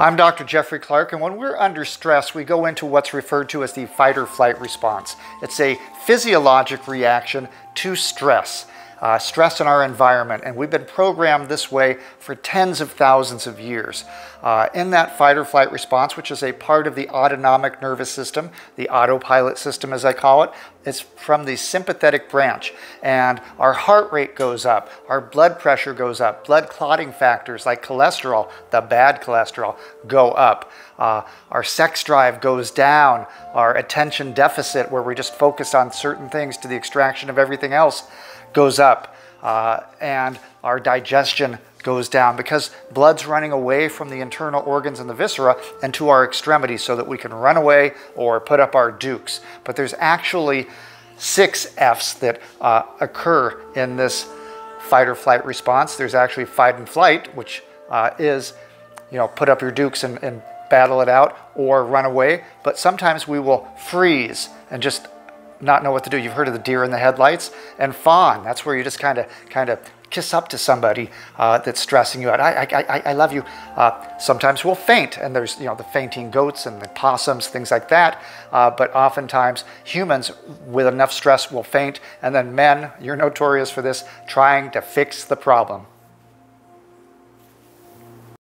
I'm Dr. Jeffrey Clark, and when we're under stress, we go into what's referred to as the fight or flight response. It's a physiologic reaction to stress uh, stress in our environment. And we've been programmed this way for tens of thousands of years. Uh, in that fight or flight response, which is a part of the autonomic nervous system, the autopilot system as I call it, it's from the sympathetic branch. And our heart rate goes up, our blood pressure goes up, blood clotting factors like cholesterol, the bad cholesterol, go up. Uh, our sex drive goes down, our attention deficit, where we just focus on certain things to the extraction of everything else, goes up uh, and our digestion goes down because blood's running away from the internal organs and the viscera and to our extremities so that we can run away or put up our dukes. But there's actually six F's that uh, occur in this fight or flight response. There's actually fight and flight, which uh, is, you know, put up your dukes and, and battle it out or run away. But sometimes we will freeze and just not know what to do. You've heard of the deer in the headlights and fawn. That's where you just kind of kind of kiss up to somebody uh, that's stressing you out. I, I, I, I love you. Uh, sometimes we'll faint, and there's you know the fainting goats and the possums, things like that. Uh, but oftentimes humans with enough stress will faint, and then men, you're notorious for this, trying to fix the problem.